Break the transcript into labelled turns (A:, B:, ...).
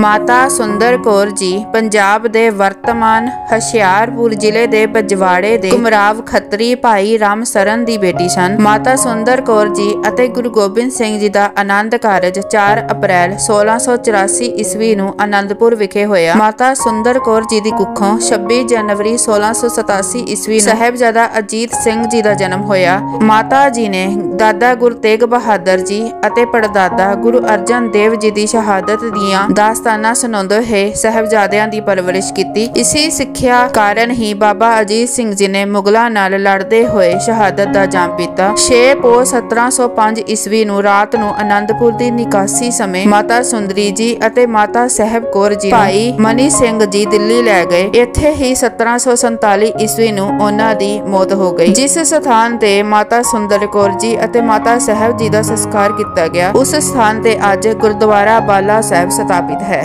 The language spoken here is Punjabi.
A: ਮਾਤਾ ਸੁੰਦਰ ਕੌਰ ਜੀ ਪੰਜਾਬ ਦੇ ਵਰਤਮਾਨ ਹਸ਼ਿਆਰਪੁਰ ਜ਼ਿਲ੍ਹੇ ਦੇ ਬਜਵਾੜੇ ਦੇ ਕੁਮਰਾਵ ਖੱਤਰੀ ਭਾਈ ਰਾਮ ਸਰਨ ਦੀ ਬੇਟੀ ਸਨ। ਮਾਤਾ ਸੁੰਦਰ ਕੌਰ ਜੀ ਅਤੇ ਗੁਰੂ ਗੋਬਿੰਦ ਸਿੰਘ ਜੀ ਦਾ ਆਨੰਦ ਕਾਰਜ 4 ਅਪ੍ਰੈਲ 1684 ਈਸਵੀ ਨੂੰ ਆਨੰਦਪੁਰ ਵਿਖੇ ਹੋਇਆ। ਮਾਤਾ ਸੁੰਦਰ ਕੌਰ ਜੀ ਦੀ ਕੁੱਖੋਂ 26 ਜਨਵਰੀ 1687 ਈਸਵੀ ਨੂੰ ਸਾਹਿਬਜ਼ਾਦਾ ਅਜੀਤ ਸਿੰਘ ਜੀ ਦਾ ਜਨਮ ਹੋਇਆ। ਮਾਤਾ ਜੀ ਨੇ ਦਾਦਾ ਗੁਰੂ ਤੇਗ ਬਹਾਦਰ ਜੀ ਅਤੇ ਪੜਦਾਦਾ ਗੁਰੂ ਅਰਜਨ ਦੇਵ ਜੀ ਦੀ ਸ਼ਹਾਦਤ ਦੀਆਂ ਦਾਸਤਾਨਾਂ ਸੁਣਾਉਂਦੇ ਹੋਏ ਸਾਹਿਬਜ਼ਾਦਿਆਂ ਦੀ ਪਰਵਰਿਸ਼ ਕੀਤੀ। ਇਸੇ ਸਿੱਖਿਆ ਕਾਰਨ ਹੀ ਬਾਬਾ ਅਜੀਤ ਸਿੰਘ ਜੀ ਨੇ ਮੁਗਲਾਂ ਨਾਲ ਲੜਦੇ ਹੋਏ ਸ਼ਹਾਦਤ ਦਾ ਜਾਮ ਪੀਤਾ। 6 ਪੋ 1705 ਈਸਵੀ ਨੂੰ ਰਾਤ ਨੂੰ ਆਨੰਦਪੁਰ ਦੀ ਨਿਕਾਸੀ ਸਮੇਂ ਮਾਤਾ ਸੁੰਦਰੀ ਜੀ ਅਤੇ ਮਾਤਾ ਸਾਹਿਬ ਕੌਰ ਜੀ ਭਾਈ ਮਨੀ ਸਿੰਘ ਜੀ ਦਿੱਲੀ ਲੈ ਗਏ। ਇੱਥੇ ਹੀ 1747 ਈਸਵੀ ਨੂੰ ਉਹਨਾਂ ਦੀ ਮੌਤ ਹੋ ਗਈ। ਜਿਸ ਸਥਾਨ ਤੇ ਮਾਤਾ ਸੁੰਦਰ ਕੌਰ ਜੀ ਅਤੇ ਮਾਤਾ ਸਾਹਿਬ ਜੀ ਦਾ ਸੰਸਕਾਰ ਕੀਤਾ ਗਿਆ, ਉਸ ਸਥਾਨ ਤੇ ਅੱਜ ਗੁਰਦੁਆਰਾ ਬਾਲਾ ਸਾਹਿਬ ਸਥਾਪਿਤ ਹੈ।